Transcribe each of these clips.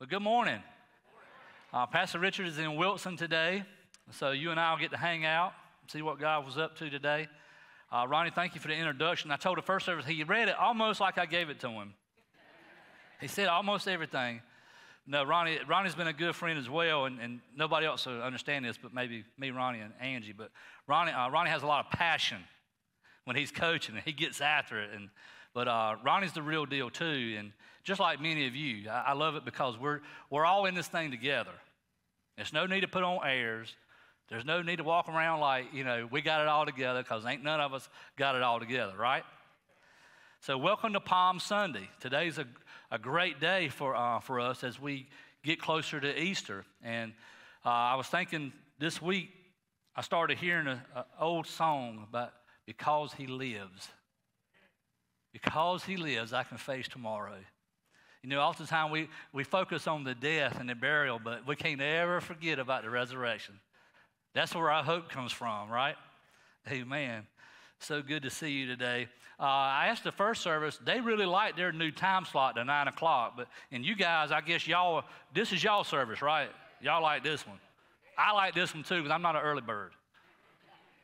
Well, good morning. Uh, Pastor Richard is in Wilson today, so you and I will get to hang out, see what God was up to today. Uh, Ronnie, thank you for the introduction. I told the first service he read it almost like I gave it to him. He said almost everything. No, Ronnie, Ronnie's been a good friend as well, and, and nobody else will understand this, but maybe me, Ronnie, and Angie. But Ronnie, uh, Ronnie has a lot of passion when he's coaching, and he gets after it. And but uh, Ronnie's the real deal too, and just like many of you, I, I love it because we're we're all in this thing together. There's no need to put on airs. There's no need to walk around like you know we got it all together because ain't none of us got it all together, right? So welcome to Palm Sunday. Today's a a great day for, uh, for us as we get closer to Easter. And uh, I was thinking this week, I started hearing an old song about Because He Lives. Because He lives, I can face tomorrow. You know, oftentimes we, we focus on the death and the burial, but we can't ever forget about the resurrection. That's where our hope comes from, right? Amen. So good to see you today. Uh, I asked the first service, they really liked their new time slot to 9 o'clock. But, and you guys, I guess y'all, this is y'all service, right? Y'all like this one. I like this one too because I'm not an early bird.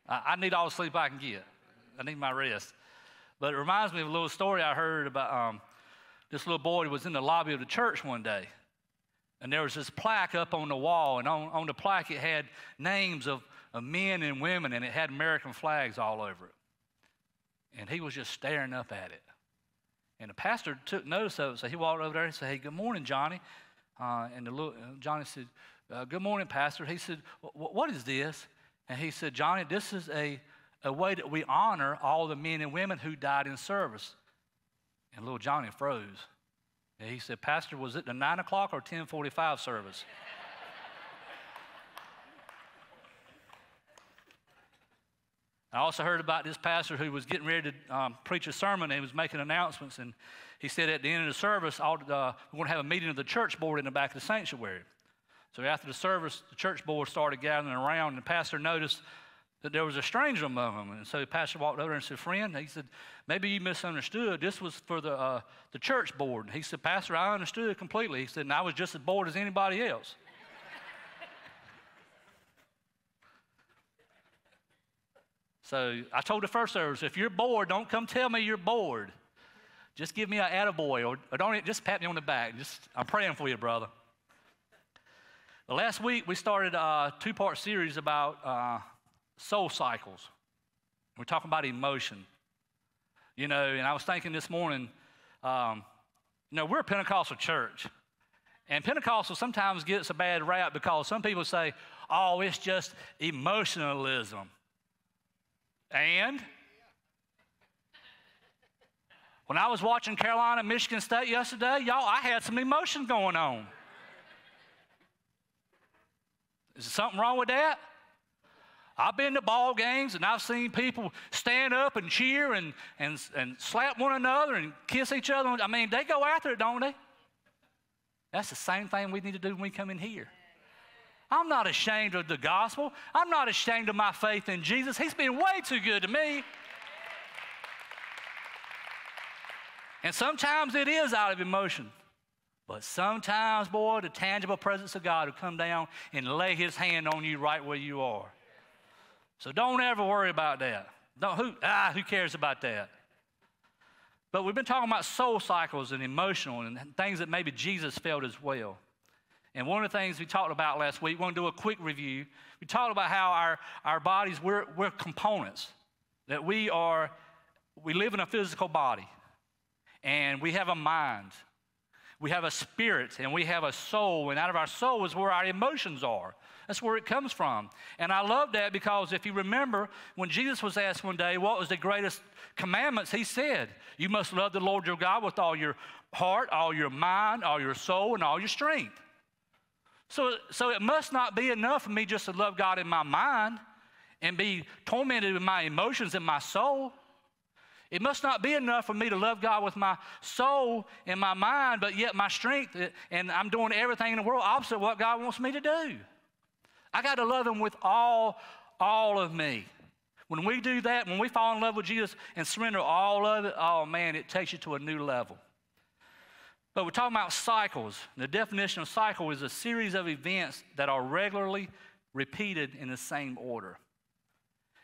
I, I need all the sleep I can get. I need my rest. But it reminds me of a little story I heard about um, this little boy was in the lobby of the church one day. And there was this plaque up on the wall, and on, on the plaque it had names of, of men and women, and it had American flags all over it and he was just staring up at it. And the pastor took notice of it, so he walked over there and said, Hey, good morning, Johnny. Uh, and the little, uh, Johnny said, uh, Good morning, Pastor. He said, What is this? And he said, Johnny, this is a, a way that we honor all the men and women who died in service. And little Johnny froze. And he said, Pastor, was it the 9 o'clock or 1045 service? I also heard about this pastor who was getting ready to um, preach a sermon and he was making announcements. And he said at the end of the service, uh, we're going to have a meeting of the church board in the back of the sanctuary. So after the service, the church board started gathering around, and the pastor noticed that there was a stranger among them. And so the pastor walked over and said, Friend, he said, maybe you misunderstood. This was for the, uh, the church board. He said, Pastor, I understood completely. He said, and I was just as bored as anybody else. So I told the first service, if you're bored, don't come tell me you're bored. Just give me an attaboy or, or don't just pat me on the back. Just I'm praying for you, brother. Last week we started a two-part series about uh, soul cycles. We're talking about emotion. You know, and I was thinking this morning, um, you know, we're a Pentecostal church. And Pentecostal sometimes gets a bad rap because some people say, oh, it's just emotionalism. And when I was watching Carolina Michigan State yesterday, y'all, I had some emotion going on. Is there something wrong with that? I've been to ball games and I've seen people stand up and cheer and, and, and slap one another and kiss each other. I mean, they go after it, don't they? That's the same thing we need to do when we come in here. I'm not ashamed of the gospel. I'm not ashamed of my faith in Jesus. He's been way too good to me. And sometimes it is out of emotion. But sometimes, boy, the tangible presence of God will come down and lay his hand on you right where you are. So don't ever worry about that. Don't, who, ah, who cares about that? But we've been talking about soul cycles and emotional and things that maybe Jesus felt as well. And one of the things we talked about last week, we're going to do a quick review. We talked about how our, our bodies, we're, we're components, that we are, we live in a physical body, and we have a mind, we have a spirit, and we have a soul, and out of our soul is where our emotions are. That's where it comes from. And I love that because if you remember, when Jesus was asked one day, what was the greatest commandments, he said, You must love the Lord your God with all your heart, all your mind, all your soul, and all your strength. So, so it must not be enough for me just to love God in my mind and be tormented with my emotions and my soul. It must not be enough for me to love God with my soul and my mind, but yet my strength, and I'm doing everything in the world opposite what God wants me to do. I got to love Him with all, all of me. When we do that, when we fall in love with Jesus and surrender all of it, oh man, it takes you to a new level. But we're talking about cycles. The definition of cycle is a series of events that are regularly repeated in the same order.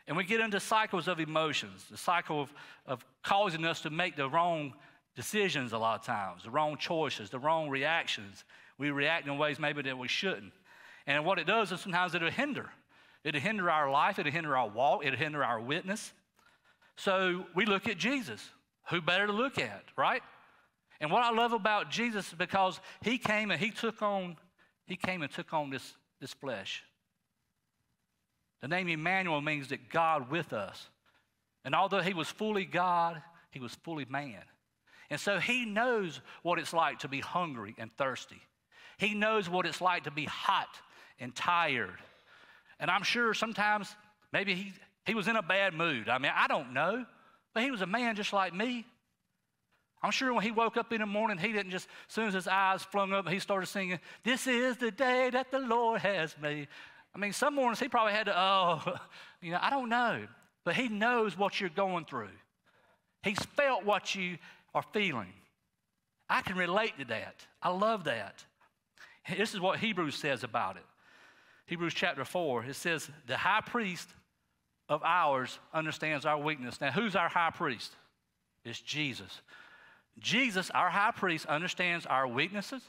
And we get into cycles of emotions, the cycle of, of causing us to make the wrong decisions a lot of times, the wrong choices, the wrong reactions. We react in ways maybe that we shouldn't. And what it does is sometimes it'll hinder. It'll hinder our life, it'll hinder our walk, it'll hinder our witness. So we look at Jesus. Who better to look at, right? And what I love about Jesus is because he came and he took on, he came and took on this, this flesh. The name Emmanuel means that God with us. And although he was fully God, he was fully man. And so he knows what it's like to be hungry and thirsty. He knows what it's like to be hot and tired. And I'm sure sometimes maybe he, he was in a bad mood. I mean, I don't know, but he was a man just like me. I'm sure when he woke up in the morning, he didn't just, as soon as his eyes flung up, he started singing, This is the day that the Lord has made. I mean, some mornings he probably had to, oh, you know, I don't know. But he knows what you're going through. He's felt what you are feeling. I can relate to that. I love that. This is what Hebrews says about it. Hebrews chapter 4, it says, The high priest of ours understands our weakness. Now, who's our high priest? It's Jesus. Jesus, our high priest, understands our weaknesses,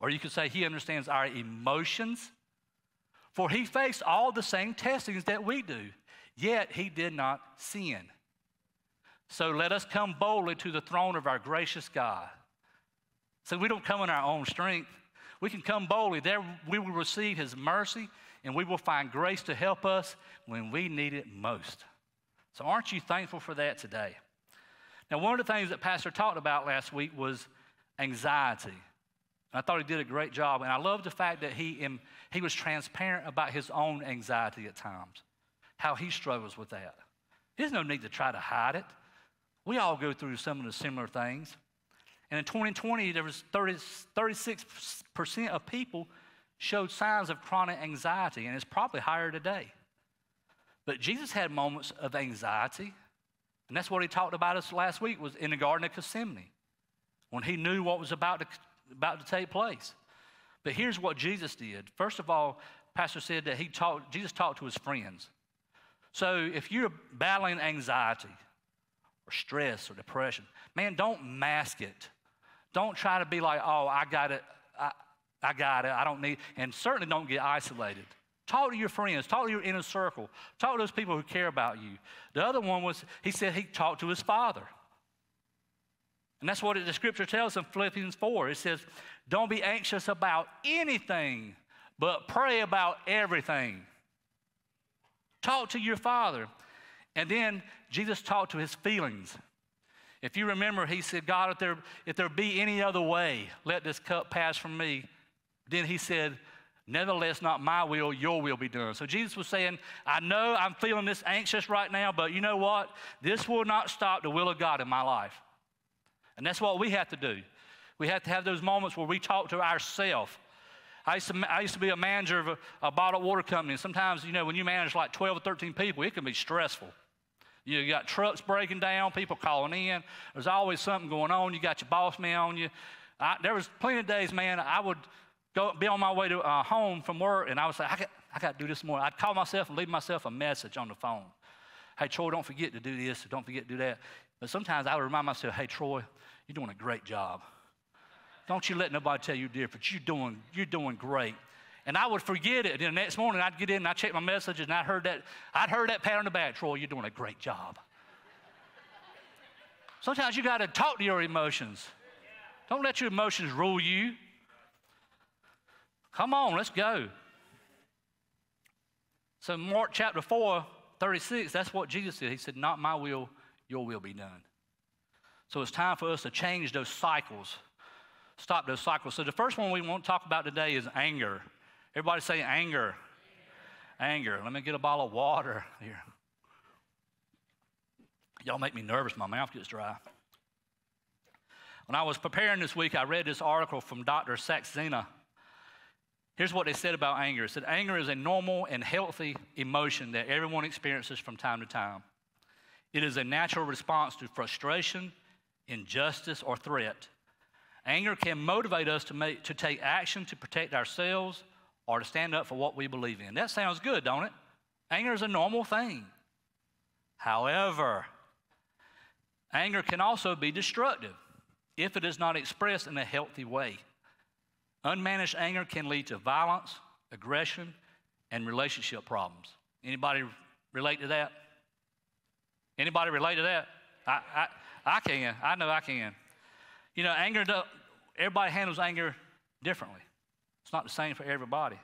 or you could say he understands our emotions. For he faced all the same testings that we do, yet he did not sin. So let us come boldly to the throne of our gracious God. So we don't come in our own strength. We can come boldly. There we will receive his mercy and we will find grace to help us when we need it most. So aren't you thankful for that today? Now, one of the things that Pastor talked about last week was anxiety. I thought he did a great job, and I love the fact that he, he was transparent about his own anxiety at times, how he struggles with that. There's no need to try to hide it. We all go through some of the similar things. And in 2020, there was 30, 36% of people showed signs of chronic anxiety, and it's probably higher today. But Jesus had moments of anxiety and that's what he talked about us last week was in the Garden of Gethsemane when he knew what was about to, about to take place. But here's what Jesus did. First of all, Pastor said that he talked, Jesus talked to his friends. So if you're battling anxiety or stress or depression, man, don't mask it. Don't try to be like, oh, I got it. I, I got it. I don't need, and certainly don't get isolated. Talk to your friends. Talk to your inner circle. Talk to those people who care about you. The other one was, he said he talked to his father. And that's what the scripture tells in Philippians 4. It says, Don't be anxious about anything, but pray about everything. Talk to your father. And then Jesus talked to his feelings. If you remember, he said, God, if there, if there be any other way, let this cup pass from me. Then he said, Nevertheless, not my will, your will be done. So Jesus was saying, I know I'm feeling this anxious right now, but you know what? This will not stop the will of God in my life. And that's what we have to do. We have to have those moments where we talk to ourselves. I used, to, I used to be a manager of a, a bottled water company, and sometimes, you know, when you manage like 12 or 13 people, it can be stressful. You, know, you got trucks breaking down, people calling in. There's always something going on. You got your boss man on you. I, there was plenty of days, man, I would go be on my way to uh, home from work, and I was like, I got, I got to do this more. I'd call myself and leave myself a message on the phone. Hey, Troy, don't forget to do this, don't forget to do that. But sometimes I would remind myself, hey, Troy, you're doing a great job. Don't you let nobody tell you different. You're doing, you're doing great. And I would forget it. And the next morning I'd get in and I'd check my messages and I heard that, I'd heard that pat on the back, Troy, you're doing a great job. Sometimes you got to talk to your emotions. Don't let your emotions rule you. Come on, let's go. So, Mark chapter 4, 36, that's what Jesus did. He said, Not my will, your will be done. So, it's time for us to change those cycles, stop those cycles. So, the first one we want to talk about today is anger. Everybody say anger. Anger. anger. Let me get a bottle of water here. Y'all make me nervous. My mouth gets dry. When I was preparing this week, I read this article from Dr. Saxena Here's what they said about anger. It said anger is a normal and healthy emotion that everyone experiences from time to time. It is a natural response to frustration, injustice, or threat. Anger can motivate us to, make, to take action to protect ourselves or to stand up for what we believe in. That sounds good, don't it? Anger is a normal thing. However, anger can also be destructive if it is not expressed in a healthy way. Unmanaged anger can lead to violence, aggression, and relationship problems. Anybody relate to that? Anybody relate to that? I, I, I can. I know I can. You know, anger, everybody handles anger differently. It's not the same for everybody.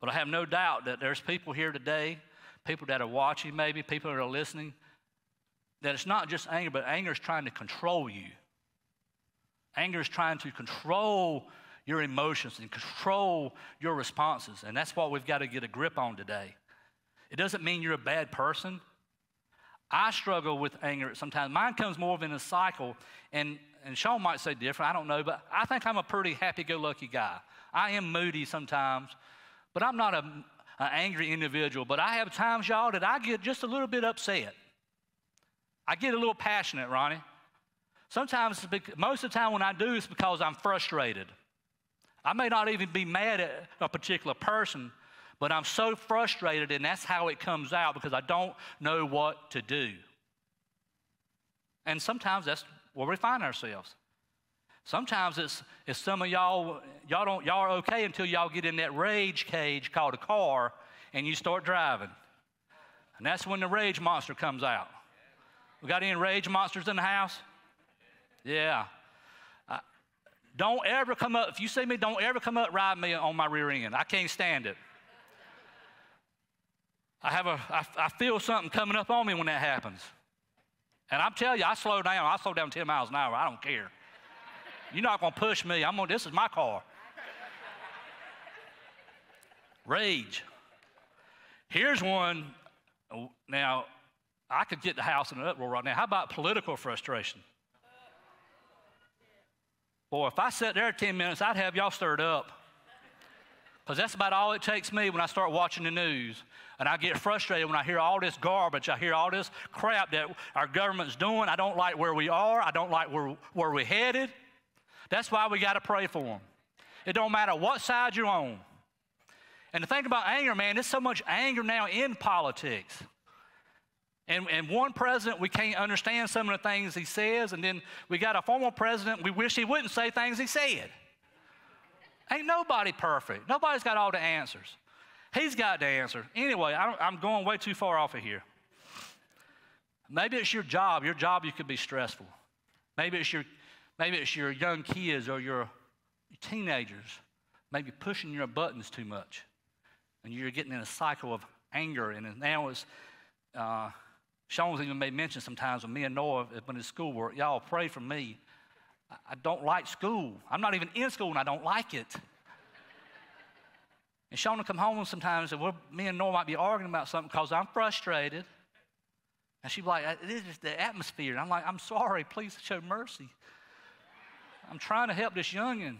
But I have no doubt that there's people here today, people that are watching maybe, people that are listening, that it's not just anger, but anger is trying to control you. Anger is trying to control your emotions and control your responses. And that's what we've got to get a grip on today. It doesn't mean you're a bad person. I struggle with anger sometimes. Mine comes more of in a cycle, and, and Sean might say different, I don't know, but I think I'm a pretty happy go lucky guy. I am moody sometimes, but I'm not an angry individual. But I have times, y'all, that I get just a little bit upset. I get a little passionate, Ronnie. Sometimes, most of the time when I do, it's because I'm frustrated. I may not even be mad at a particular person, but I'm so frustrated, and that's how it comes out because I don't know what to do. And sometimes that's where we find ourselves. Sometimes it's, it's some of y'all, y'all, don't, y'all are okay until y'all get in that rage cage called a car and you start driving. And that's when the rage monster comes out. We got any rage monsters in the house? Yeah. Uh, don't ever come up, if you see me, don't ever come up ride me on my rear end. I can't stand it. I have a, I, I feel something coming up on me when that happens. And I'm telling you, I slow down. I slow down 10 miles an hour. I don't care. You're not going to push me. I'm going this is my car. Rage. Here's one. Oh, now, I could get the house in an uproar right now. How about political frustration? Boy, if I sat there 10 minutes, I'd have y'all stirred up. Because that's about all it takes me when I start watching the news. And I get frustrated when I hear all this garbage. I hear all this crap that our government's doing. I don't like where we are. I don't like where, where we're headed. That's why we got to pray for them. It don't matter what side you're on. And the thing about anger, man, there's so much anger now in politics. And, and one president, we can't understand some of the things he says, and then we got a former president, we wish he wouldn't say things he said. Ain't nobody perfect. Nobody's got all the answers. He's got the answer. Anyway, I'm going way too far off of here. Maybe it's your job. Your job, you could be stressful. Maybe it's your, maybe it's your young kids or your teenagers, maybe pushing your buttons too much. And you're getting in a cycle of anger. And now it's, uh, Sean's even made mention sometimes when me and Noah been in schoolwork, y'all pray for me. I don't like school. I'm not even in school and I don't like it. And Sean will come home sometimes and we'll, me and Noah might be arguing about something because I'm frustrated. And she'd be like, uh, This is the atmosphere. And I'm like, I'm sorry. Please show mercy. I'm trying to help this youngin'.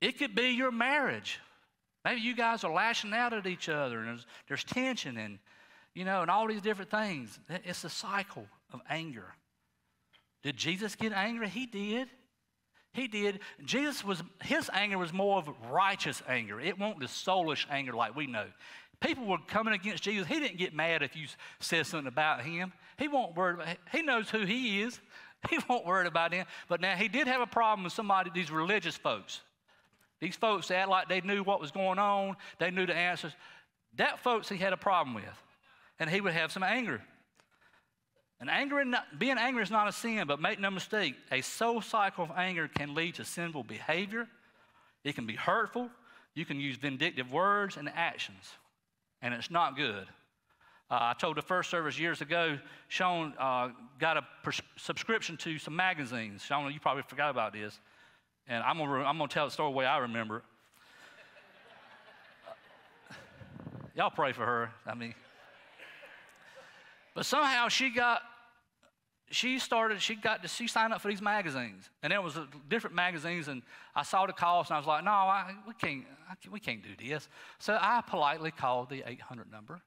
It could be your marriage. Maybe you guys are lashing out at each other and there's, there's tension and, you know, and all these different things. It's a cycle of anger. Did Jesus get angry? He did. He did. Jesus was, his anger was more of righteous anger. It wasn't the soulish anger like we know. People were coming against Jesus. He didn't get mad if you said something about him. He won't worry about, he knows who he is. He won't worry about him. But now he did have a problem with somebody, these religious folks. These folks act like they knew what was going on, they knew the answers. That folks he had a problem with. And he would have some anger. And anger, being angry is not a sin, but make no mistake, a soul cycle of anger can lead to sinful behavior. It can be hurtful. You can use vindictive words and actions, and it's not good. Uh, I told the first service years ago, Sean uh, got a pers- subscription to some magazines. Sean, you probably forgot about this. And I'm going to tell the story the way I remember it. Y'all pray for her. I mean, but somehow she got she started, she got to, she signed up for these magazines. And there was different magazines, and I saw the cost, and I was like, no, I, we, can't, I, we can't do this. So I politely called the 800 number.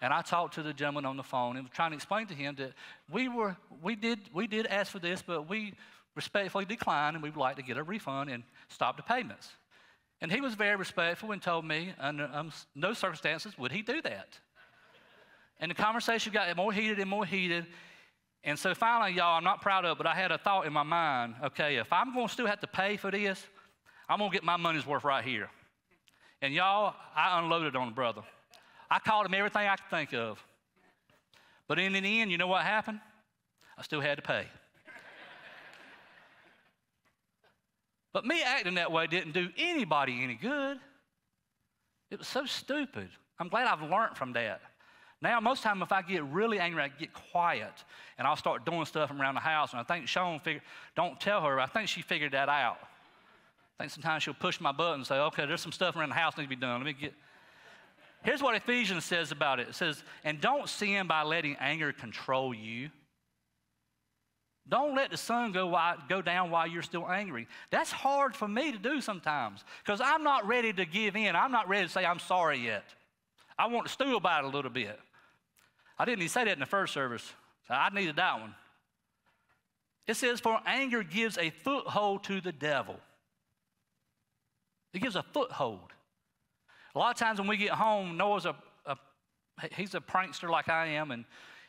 And I talked to the gentleman on the phone and was trying to explain to him that we were we did we did ask for this, but we respectfully declined and we would like to get a refund and stop the payments. And he was very respectful and told me under um, no circumstances would he do that. And the conversation got more heated and more heated. And so finally, y'all, I'm not proud of it, but I had a thought in my mind okay, if I'm going to still have to pay for this, I'm going to get my money's worth right here. And y'all, I unloaded on the brother. I called him everything I could think of. But in the end, you know what happened? I still had to pay. but me acting that way didn't do anybody any good. It was so stupid. I'm glad I've learned from that. Now, most time, if I get really angry, I get quiet and I'll start doing stuff around the house. And I think Sean figured, don't tell her, I think she figured that out. I think sometimes she'll push my button and say, okay, there's some stuff around the house that needs to be done. Let me get. Here's what Ephesians says about it it says, and don't sin by letting anger control you. Don't let the sun go, while, go down while you're still angry. That's hard for me to do sometimes because I'm not ready to give in. I'm not ready to say I'm sorry yet. I want to stew about it a little bit. I didn't even say that in the first service, so I needed that one. It says, For anger gives a foothold to the devil. It gives a foothold. A lot of times when we get home, Noah's a, a he's a prankster like I am, and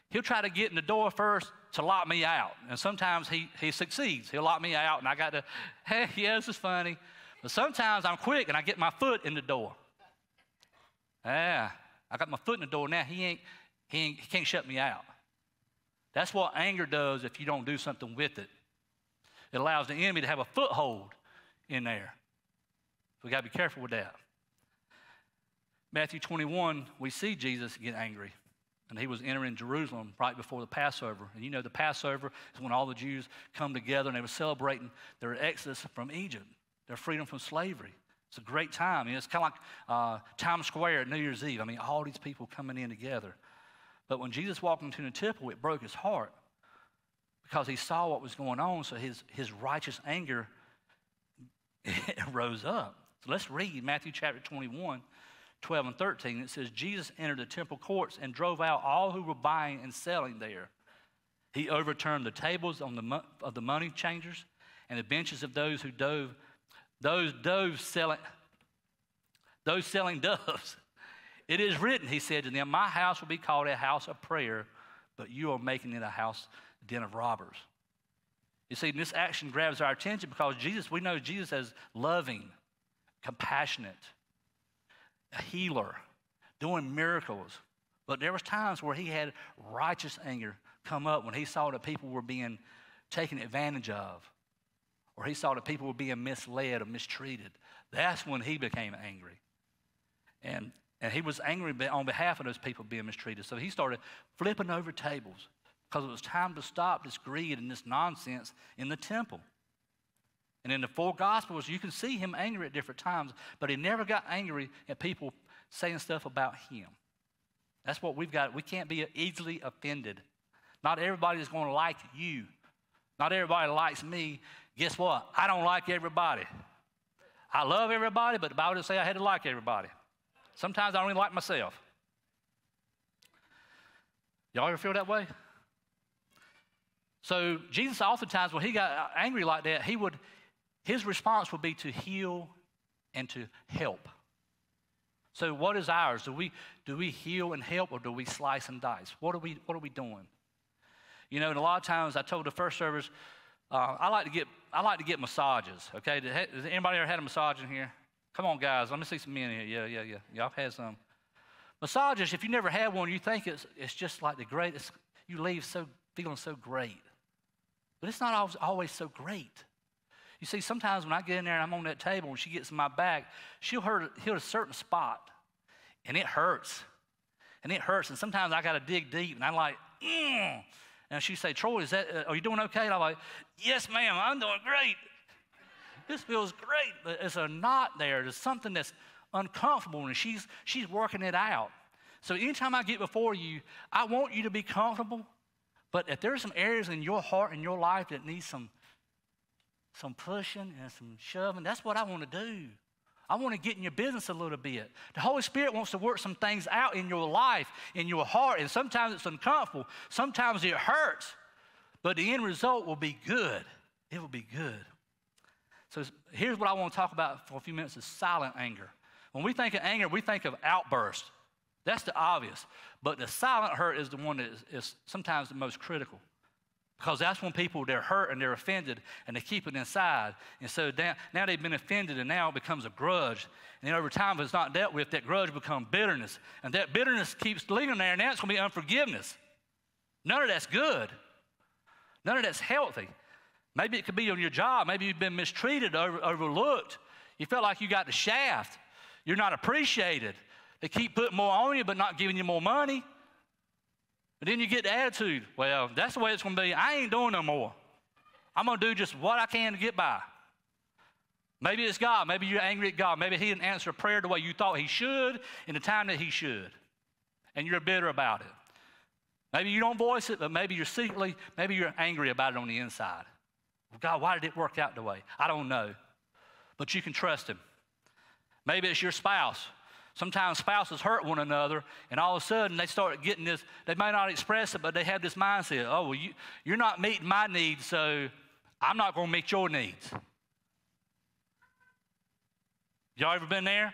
he'll try to get in the door first to lock me out. And sometimes he, he succeeds. He'll lock me out, and I got to, hey, yeah, this is funny. But sometimes I'm quick and I get my foot in the door. Yeah, I got my foot in the door now. He ain't, he, he can't shut me out. That's what anger does if you don't do something with it. It allows the enemy to have a foothold in there. We got to be careful with that. Matthew 21, we see Jesus get angry. And he was entering Jerusalem right before the Passover. And you know, the Passover is when all the Jews come together and they were celebrating their exodus from Egypt, their freedom from slavery. It's a great time. You know, it's kind of like uh, Times Square at New Year's Eve. I mean, all these people coming in together. But when Jesus walked into the temple, it broke his heart because he saw what was going on. So his, his righteous anger rose up. So let's read Matthew chapter 21, 12 and 13. It says, Jesus entered the temple courts and drove out all who were buying and selling there. He overturned the tables on the, of the money changers and the benches of those who dove those doves selling, those selling doves. It is written, he said to them, My house will be called a house of prayer, but you are making it a house, den of robbers. You see, this action grabs our attention because Jesus, we know Jesus as loving, compassionate, a healer, doing miracles. But there was times where he had righteous anger come up when he saw that people were being taken advantage of or he saw that people were being misled or mistreated, that's when he became angry. And, and he was angry on behalf of those people being mistreated. So he started flipping over tables because it was time to stop this greed and this nonsense in the temple. And in the four Gospels, you can see him angry at different times, but he never got angry at people saying stuff about him. That's what we've got. We can't be easily offended. Not everybody is going to like you. Not everybody likes me. Guess what? I don't like everybody. I love everybody, but the Bible doesn't say I had to like everybody. Sometimes I don't even like myself. Y'all ever feel that way? So Jesus oftentimes when he got angry like that, he would his response would be to heal and to help. So what is ours? Do we do we heal and help or do we slice and dice? What are we what are we doing? You know, and a lot of times I told the first service, uh, I like to get I like to get massages. Okay, has anybody ever had a massage in here? Come on, guys. Let me see some men here. Yeah, yeah, yeah. Y'all have had some massages. If you never had one, you think it's it's just like the greatest. You leave so feeling so great, but it's not always, always so great. You see, sometimes when I get in there and I'm on that table and she gets in my back, she'll hurt, hit a certain spot, and it hurts, and it hurts. And sometimes I got to dig deep, and I'm like, mm. And she say, Troy, is that, uh, are you doing okay? And I'm like, yes, ma'am, I'm doing great. This feels great, but there's a knot there. There's something that's uncomfortable, and she's, she's working it out. So anytime I get before you, I want you to be comfortable, but if there's some areas in your heart and your life that need some, some pushing and some shoving, that's what I want to do. I want to get in your business a little bit. The Holy Spirit wants to work some things out in your life, in your heart, and sometimes it's uncomfortable, sometimes it hurts, but the end result will be good. It will be good. So here's what I want to talk about for a few minutes is silent anger. When we think of anger, we think of outburst. That's the obvious. But the silent hurt is the one that is, is sometimes the most critical. Because that's when people, they're hurt and they're offended and they keep it inside. And so now, now they've been offended and now it becomes a grudge. And then over time, if it's not dealt with, that grudge becomes bitterness. And that bitterness keeps lingering there and now it's going to be unforgiveness. None of that's good. None of that's healthy. Maybe it could be on your job. Maybe you've been mistreated, over, overlooked. You felt like you got the shaft. You're not appreciated. They keep putting more on you, but not giving you more money. But then you get the attitude, well, that's the way it's going to be. I ain't doing no more. I'm going to do just what I can to get by. Maybe it's God. Maybe you're angry at God. Maybe He didn't answer a prayer the way you thought He should in the time that He should. And you're bitter about it. Maybe you don't voice it, but maybe you're secretly, maybe you're angry about it on the inside. God, why did it work out the way? I don't know. But you can trust Him. Maybe it's your spouse. Sometimes spouses hurt one another, and all of a sudden they start getting this. They may not express it, but they have this mindset oh, well, you, you're not meeting my needs, so I'm not going to meet your needs. Y'all ever been there?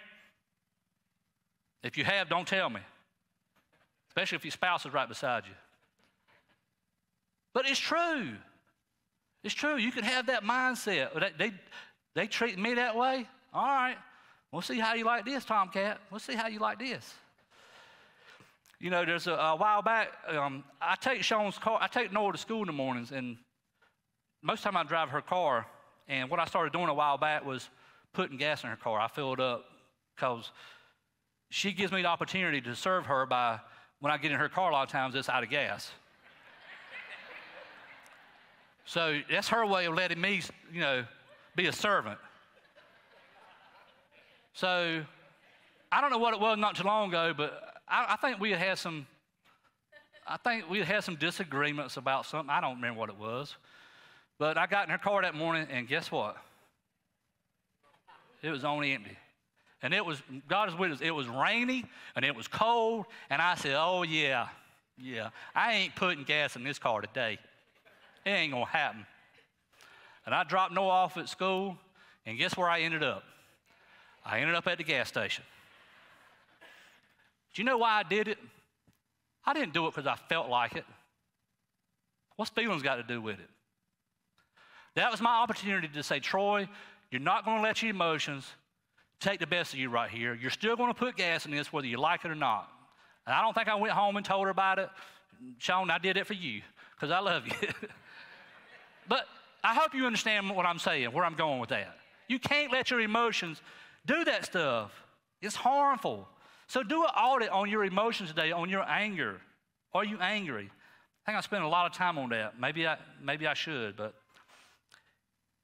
If you have, don't tell me, especially if your spouse is right beside you. But it's true. It's true. You can have that mindset. They, they, they treat me that way. All right. We'll see how you like this, Tomcat. We'll see how you like this. You know, there's a, a while back, um, I take Sean's car, I take Noah to school in the mornings, and most of the time I drive her car. And what I started doing a while back was putting gas in her car. I filled up because she gives me the opportunity to serve her by when I get in her car, a lot of times it's out of gas. So that's her way of letting me, you know, be a servant. So I don't know what it was not too long ago, but I, I think we had had some. I think we had had some disagreements about something. I don't remember what it was. But I got in her car that morning, and guess what? It was only empty. And it was, God is with us, it was rainy and it was cold. And I said, Oh, yeah, yeah, I ain't putting gas in this car today. It ain't to happen. And I dropped Noah off at school, and guess where I ended up? I ended up at the gas station. Do you know why I did it? I didn't do it because I felt like it. What's feelings got to do with it? That was my opportunity to say, Troy, you're not going to let your emotions take the best of you right here. You're still going to put gas in this whether you like it or not. And I don't think I went home and told her about it. Sean, I did it for you because I love you. But I hope you understand what I'm saying, where I'm going with that. You can't let your emotions do that stuff. It's harmful. So do an audit on your emotions today, on your anger. Are you angry? I think I spent a lot of time on that. Maybe I, maybe I should, but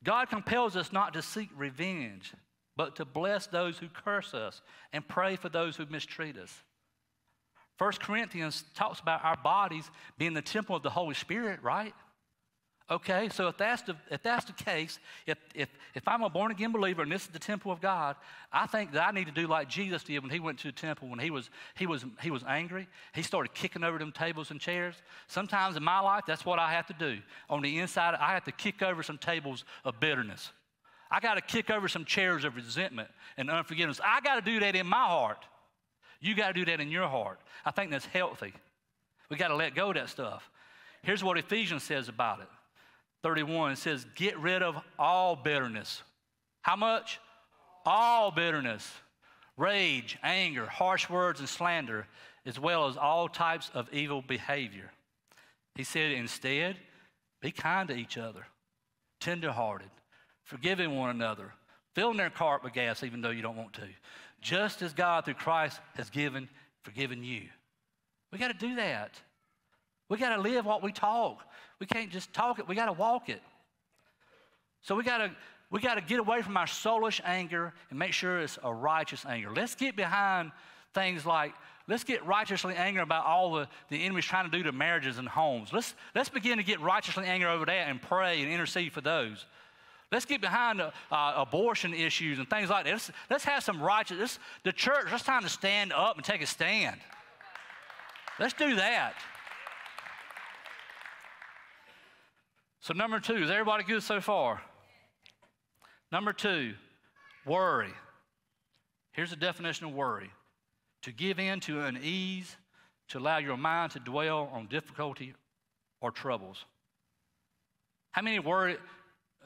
God compels us not to seek revenge, but to bless those who curse us and pray for those who mistreat us. 1 Corinthians talks about our bodies being the temple of the Holy Spirit, right? Okay, so if that's the, if that's the case, if, if, if I'm a born again believer and this is the temple of God, I think that I need to do like Jesus did when he went to the temple when he was, he was, he was angry. He started kicking over them tables and chairs. Sometimes in my life, that's what I have to do. On the inside, I have to kick over some tables of bitterness. I got to kick over some chairs of resentment and unforgiveness. I got to do that in my heart. You got to do that in your heart. I think that's healthy. We got to let go of that stuff. Here's what Ephesians says about it 31, it says, Get rid of all bitterness. How much? All bitterness, rage, anger, harsh words, and slander, as well as all types of evil behavior. He said, Instead, be kind to each other, tenderhearted, forgiving one another, filling their cart with gas even though you don't want to, just as God through Christ has given, forgiven you. We got to do that. We got to live what we talk. We can't just talk it, we got to walk it. So we got to we got to get away from our soulish anger and make sure it's a righteous anger. Let's get behind things like let's get righteously angry about all the, the enemy's trying to do to marriages and homes. Let's, let's begin to get righteously angry over that and pray and intercede for those. Let's get behind uh, uh, abortion issues and things like that. Let's, let's have some righteousness. The church, it's time to stand up and take a stand. Let's do that. So, number two, is everybody good so far? Number two, worry. Here's the definition of worry to give in to unease, to allow your mind to dwell on difficulty or troubles. How many worry?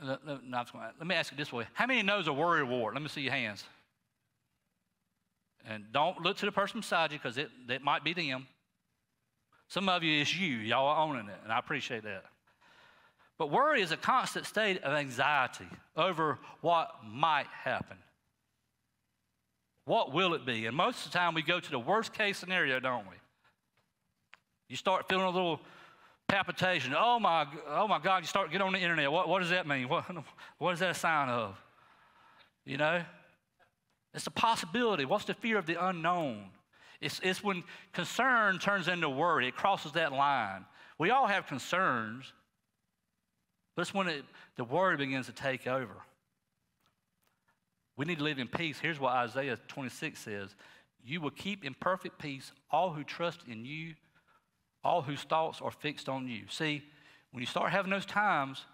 Uh, no, let me ask you this way How many knows a worry ward? Let me see your hands. And don't look to the person beside you because it, it might be them. Some of you, it's you. Y'all are owning it, and I appreciate that. But worry is a constant state of anxiety over what might happen. What will it be? And most of the time, we go to the worst case scenario, don't we? You start feeling a little palpitation. Oh my, oh my God, you start get on the internet. What, what does that mean? What, what is that a sign of? You know? It's a possibility. What's the fear of the unknown? It's, it's when concern turns into worry, it crosses that line. We all have concerns, but it's when it, the worry begins to take over. We need to live in peace. Here's what Isaiah 26 says You will keep in perfect peace all who trust in you, all whose thoughts are fixed on you. See, when you start having those times,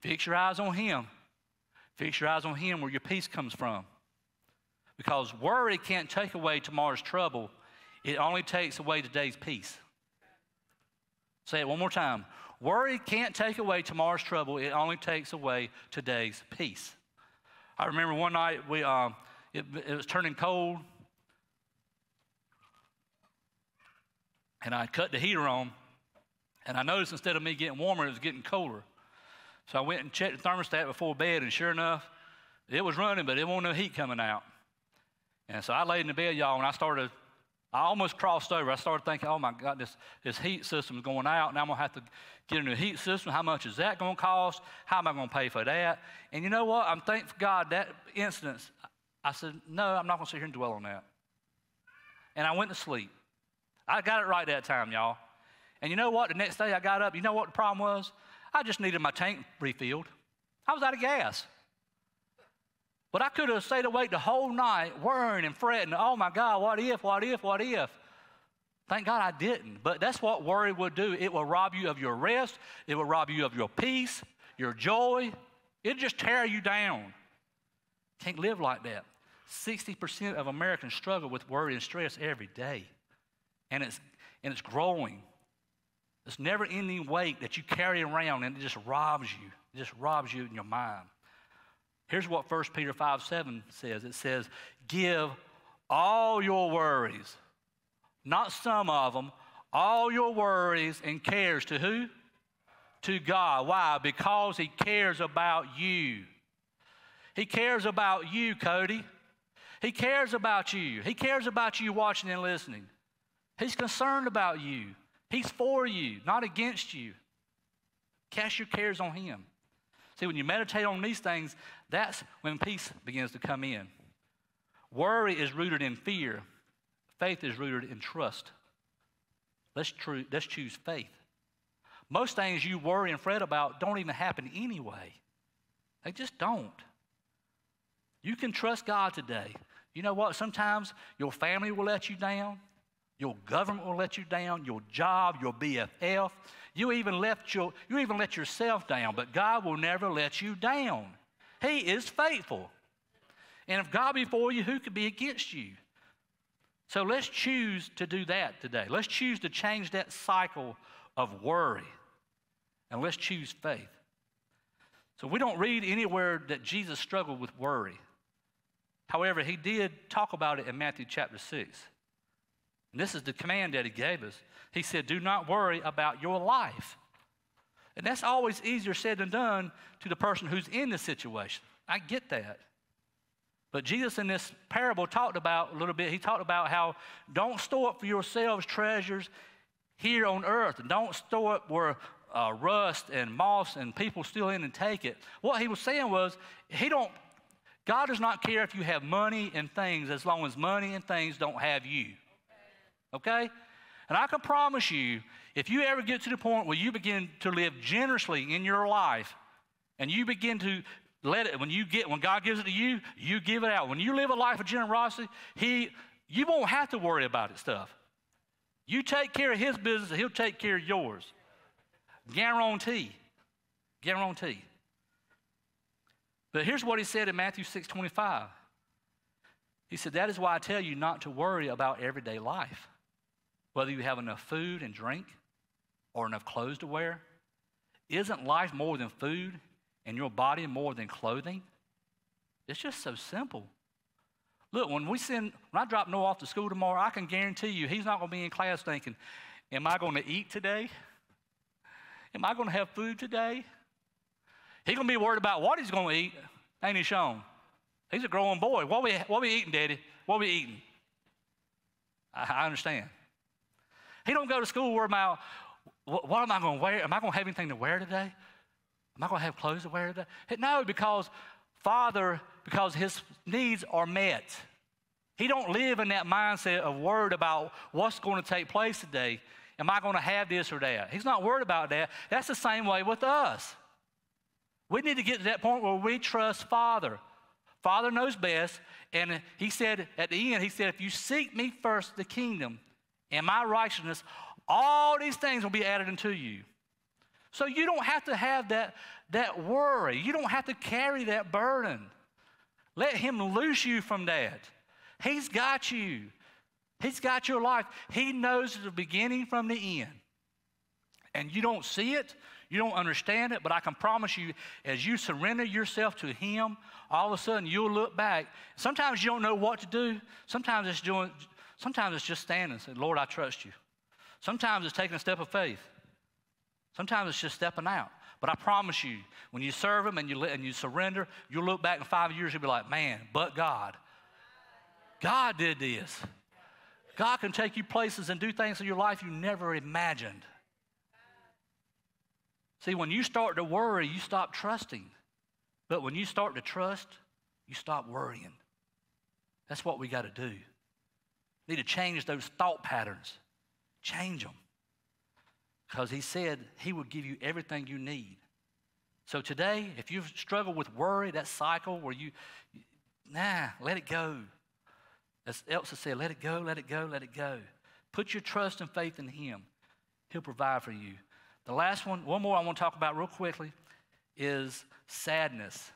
fix your eyes on Him. Fix your eyes on Him where your peace comes from. Because worry can't take away tomorrow's trouble, it only takes away today's peace. Say it one more time. Worry can't take away tomorrow's trouble, it only takes away today's peace. I remember one night we, um, it, it was turning cold, and I cut the heater on, and I noticed instead of me getting warmer, it was getting colder. So I went and checked the thermostat before bed, and sure enough, it was running, but it wasn't no heat coming out. And so I laid in the bed, y'all, and I started, I almost crossed over. I started thinking, oh my God, this, this heat system is going out, and I'm going to have to get a new heat system. How much is that going to cost? How am I going to pay for that? And you know what? I'm thankful God that instance, I said, no, I'm not going to sit here and dwell on that. And I went to sleep. I got it right that time, y'all. And you know what? The next day I got up, you know what the problem was? I just needed my tank refilled. I was out of gas. But I could have stayed awake the whole night worrying and fretting. Oh my God, what if, what if, what if? Thank God I didn't. But that's what worry will do. It will rob you of your rest, it will rob you of your peace, your joy. It'll just tear you down. Can't live like that. 60% of Americans struggle with worry and stress every day. And it's, and it's growing. This never ending weight that you carry around and it just robs you. It just robs you in your mind. Here's what 1 Peter 5 7 says it says, Give all your worries not some of them, all your worries and cares to who? To God. Why? Because He cares about you. He cares about you, Cody. He cares about you. He cares about you watching and listening. He's concerned about you. He's for you, not against you. Cast your cares on Him. See, when you meditate on these things, that's when peace begins to come in. Worry is rooted in fear. Faith is rooted in trust. Let's, tr- let's choose faith. Most things you worry and fret about don't even happen anyway. They just don't. You can trust God today. You know what? Sometimes your family will let you down. Your government will let you down. Your job, your BFF. You even left your, you even let yourself down. But God will never let you down. He is faithful. And if God be for you, who could be against you? So let's choose to do that today. Let's choose to change that cycle of worry. And let's choose faith. So we don't read anywhere that Jesus struggled with worry. However, he did talk about it in Matthew chapter 6. And this is the command that he gave us. He said, Do not worry about your life. And that's always easier said than done to the person who's in the situation. I get that. But Jesus in this parable talked about a little bit, he talked about how don't store up for yourselves treasures here on earth. Don't store up where uh, rust and moss and people steal in and take it. What he was saying was, he don't, God does not care if you have money and things as long as money and things don't have you. Okay? And I can promise you, if you ever get to the point where you begin to live generously in your life and you begin to let it, when you get, when God gives it to you, you give it out. When you live a life of generosity, He, you won't have to worry about it stuff. You take care of His business, and He'll take care of yours. Guarantee. Guarantee. But here's what He said in Matthew 6 25. He said, That is why I tell you not to worry about everyday life, whether you have enough food and drink or enough clothes to wear. Isn't life more than food and your body more than clothing? It's just so simple. Look, when we send, when I drop Noah off to school tomorrow, I can guarantee you he's not going to be in class thinking, Am I going to eat today? Am I going to have food today? He's going to be worried about what he's going to eat, ain't he, Sean? He's a growing boy. What we, what we eating, Daddy? What we eating? I, I understand. He don't go to school about, what, what am I going to wear? Am I going to have anything to wear today? Am I going to have clothes to wear today? No, because Father, because his needs are met. He don't live in that mindset of worried about what's going to take place today. Am I going to have this or that? He's not worried about that. That's the same way with us. We need to get to that point where we trust Father. Father knows best, and he said at the end, he said, if you seek me first, the kingdom and my righteousness, all these things will be added unto you. So you don't have to have that, that worry. You don't have to carry that burden. Let him loose you from that. He's got you. He's got your life. He knows the beginning from the end. And you don't see it, you don't understand it, but I can promise you, as you surrender yourself to Him, all of a sudden you'll look back. Sometimes you don't know what to do. Sometimes it's doing. Sometimes it's just standing and saying, "Lord, I trust you." Sometimes it's taking a step of faith. Sometimes it's just stepping out. But I promise you, when you serve Him and you, and you surrender, you'll look back in five years, you'll be like, man, but God. God did this. God can take you places and do things in your life you never imagined. See, when you start to worry, you stop trusting. But when you start to trust, you stop worrying. That's what we got to do. Need to change those thought patterns. Change them. Because he said he would give you everything you need. So today, if you've struggled with worry, that cycle where you, nah, let it go. As Elsa said, let it go, let it go, let it go. Put your trust and faith in him. He'll provide for you. The last one, one more I want to talk about real quickly, is sadness.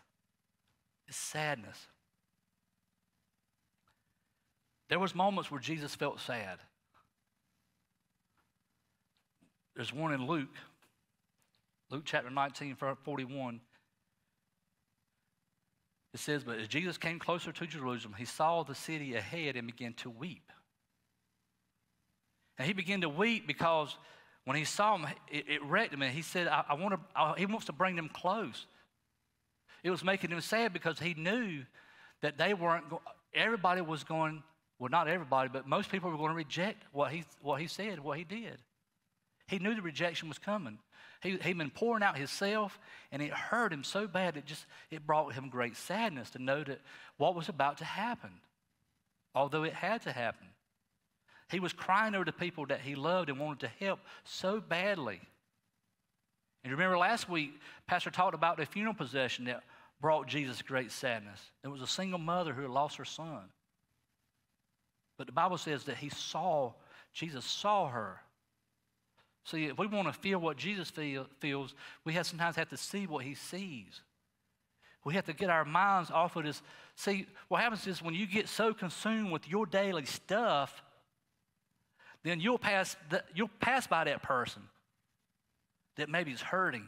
Is sadness. There was moments where Jesus felt sad. There's one in Luke, Luke chapter 19, 41. It says, But as Jesus came closer to Jerusalem, he saw the city ahead and began to weep. And he began to weep because when he saw him, it, it wrecked him, and he said, I, I want to, he wants to bring them close. It was making him sad because he knew that they weren't, go- everybody was going, well, not everybody, but most people were going to reject what he, what he said, what he did. He knew the rejection was coming. He, he'd been pouring out himself, and it hurt him so bad it just it brought him great sadness to know that what was about to happen, although it had to happen. He was crying over the people that he loved and wanted to help so badly. And remember last week, Pastor talked about the funeral procession that brought Jesus great sadness. There was a single mother who had lost her son. But the Bible says that he saw, Jesus saw her. See, if we want to feel what Jesus feel, feels, we have sometimes have to see what he sees. We have to get our minds off of this. See, what happens is when you get so consumed with your daily stuff, then you'll pass, the, you'll pass by that person that maybe is hurting.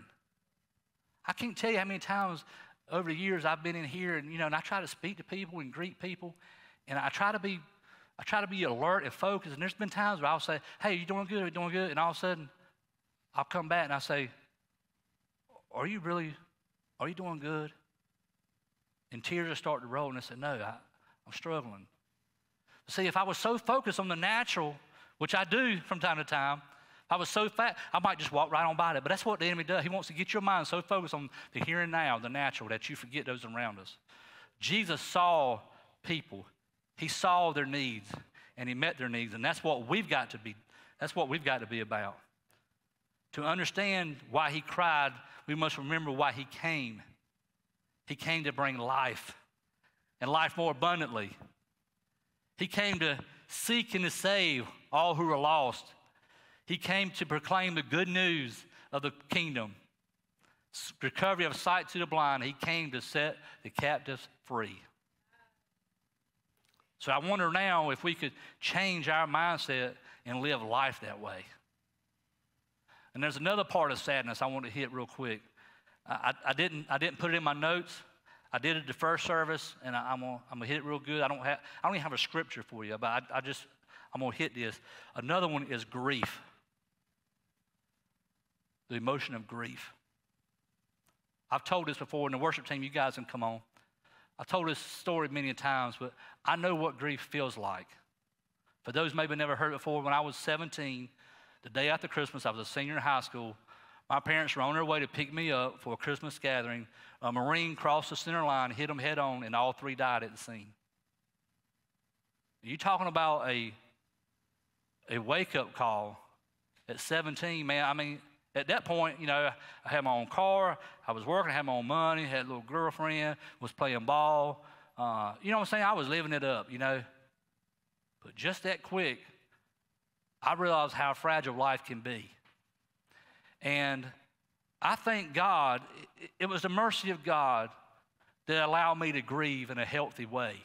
I can't tell you how many times over the years I've been in here and, you know, and I try to speak to people and greet people, and I try to be, I try to be alert and focused. And there's been times where I'll say, hey, you doing good? Are you doing good? And all of a sudden, I'll come back and I say, are you really, are you doing good? And tears are starting to roll, and I said, no, I, I'm struggling. See, if I was so focused on the natural, which I do from time to time. I was so fat, I might just walk right on by it. But that's what the enemy does. He wants to get your mind so focused on the here and now, the natural, that you forget those around us. Jesus saw people. He saw their needs and he met their needs. And that's what we've got to be. That's what we've got to be about. To understand why he cried, we must remember why he came. He came to bring life and life more abundantly. He came to seek and to save all who are lost. He came to proclaim the good news of the kingdom, recovery of sight to the blind. He came to set the captives free. So I wonder now if we could change our mindset and live life that way. And there's another part of sadness I want to hit real quick. I, I, didn't, I didn't put it in my notes. I did it the first service, and I, am gonna, I'm gonna hit it real good. I don't have, I don't even have a scripture for you, but I, I just, I'm gonna hit this. Another one is grief. The emotion of grief. I've told this before in the worship team. You guys can come on. I've told this story many times, but I know what grief feels like. For those maybe never heard it before, when I was 17, the day after Christmas, I was a senior in high school. My parents were on their way to pick me up for a Christmas gathering. A Marine crossed the center line, hit them head on, and all three died at the scene. You talking about a, a wake up call at 17, man? I mean, at that point, you know, I had my own car, I was working, I had my own money, had a little girlfriend, was playing ball. Uh, you know what I'm saying? I was living it up, you know. But just that quick, I realized how fragile life can be. And I thank God, it was the mercy of God that allowed me to grieve in a healthy way.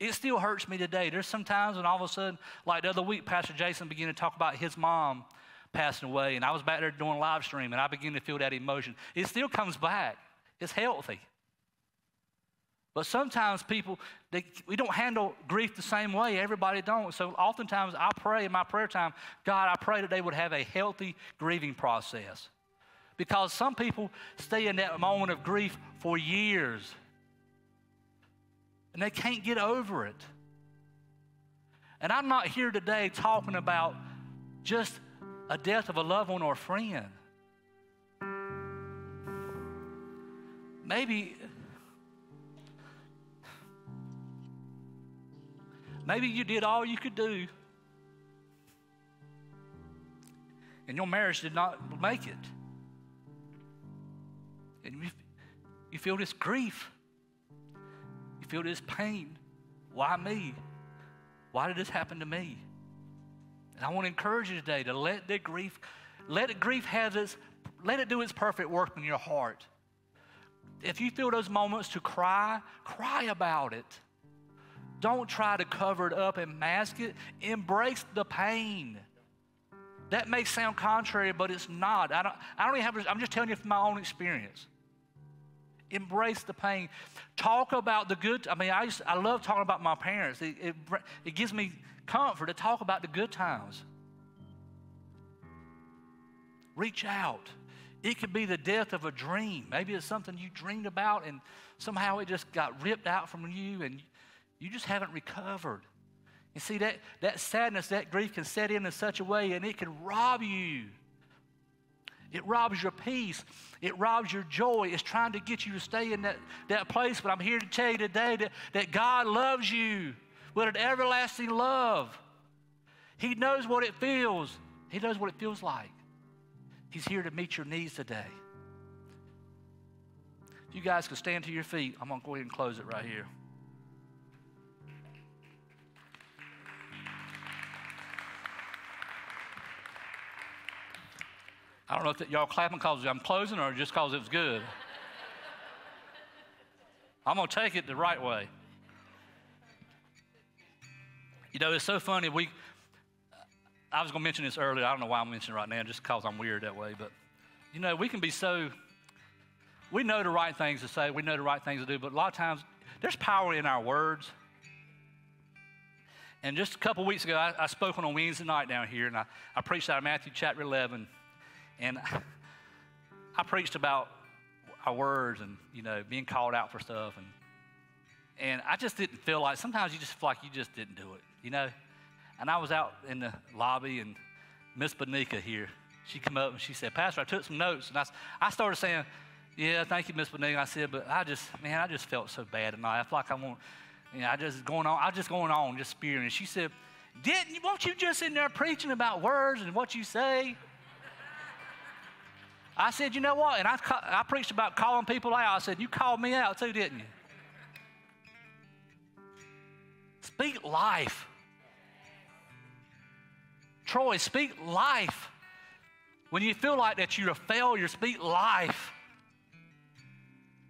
It still hurts me today. There's some times when all of a sudden, like the other week, Pastor Jason began to talk about his mom passing away, and I was back there doing live stream, and I began to feel that emotion. It still comes back. It's healthy. But sometimes people, they, we don't handle grief the same way. Everybody don't. So oftentimes I pray in my prayer time, God, I pray that they would have a healthy grieving process. Because some people stay in that moment of grief for years and they can't get over it. And I'm not here today talking about just a death of a loved one or a friend. Maybe Maybe you did all you could do, and your marriage did not make it. And you, you feel this grief, you feel this pain. Why me? Why did this happen to me? And I want to encourage you today to let the grief, let the grief have its, let it do its perfect work in your heart. If you feel those moments to cry, cry about it. Don't try to cover it up and mask it. Embrace the pain. That may sound contrary, but it's not. I don't, I don't even have, I'm just telling you from my own experience. Embrace the pain. Talk about the good. I mean, I, used, I love talking about my parents. It, it, it gives me comfort to talk about the good times. Reach out. It could be the death of a dream. Maybe it's something you dreamed about and somehow it just got ripped out from you and you just haven't recovered. You see, that, that sadness, that grief can set in in such a way and it can rob you. It robs your peace. It robs your joy. It's trying to get you to stay in that, that place. But I'm here to tell you today that, that God loves you with an everlasting love. He knows what it feels, He knows what it feels like. He's here to meet your needs today. If you guys can stand to your feet, I'm going to go ahead and close it right here. I don't know if that y'all clapping because I'm closing or just because it was good. I'm going to take it the right way. You know, it's so funny. We, uh, I was going to mention this earlier. I don't know why I'm mentioning it right now, just because I'm weird that way. But, you know, we can be so, we know the right things to say, we know the right things to do, but a lot of times there's power in our words. And just a couple weeks ago, I, I spoke on a Wednesday night down here, and I, I preached out of Matthew chapter 11. And I preached about our words and, you know, being called out for stuff. And, and I just didn't feel like, sometimes you just feel like you just didn't do it, you know? And I was out in the lobby and Miss Benika here, she come up and she said, Pastor, I took some notes. And I, I started saying, yeah, thank you, Miss Benika. I said, but I just, man, I just felt so bad tonight. I feel like I want, you know, I just going on, I just going on, just spewing. And she said, didn't, you won't you just in there preaching about words and what you say? I said, you know what? And I, I preached about calling people out. I said, you called me out too, didn't you? Speak life. Troy, speak life. When you feel like that you're a failure, speak life.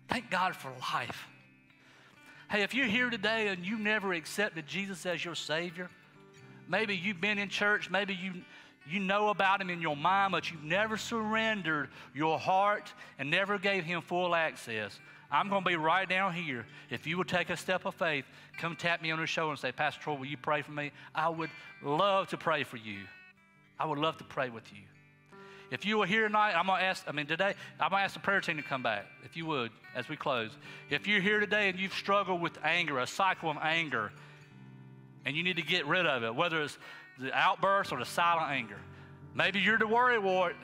Thank God for life. Hey, if you're here today and you never accepted Jesus as your Savior, maybe you've been in church, maybe you, you know about Him in your mind, but you've never surrendered your heart and never gave Him full access. I'm going to be right down here. If you would take a step of faith, come tap me on the shoulder and say, Pastor Troy, will you pray for me? I would love to pray for you. I would love to pray with you. If you were here tonight, I'm going to ask, I mean, today, I'm going to ask the prayer team to come back, if you would, as we close. If you're here today and you've struggled with anger, a cycle of anger, and you need to get rid of it, whether it's the outburst or the silent anger, maybe you're the worry wart.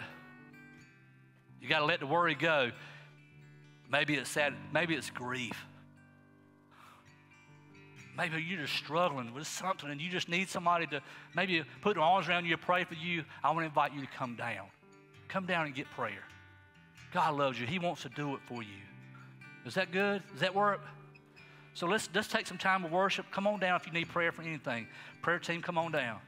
You got to let the worry go. Maybe it's sad, maybe it's grief. Maybe you're just struggling with something and you just need somebody to maybe put their arms around you pray for you. I want to invite you to come down. Come down and get prayer. God loves you. He wants to do it for you. Is that good? Does that work? So let's, let's take some time to worship. Come on down if you need prayer for anything. Prayer team, come on down.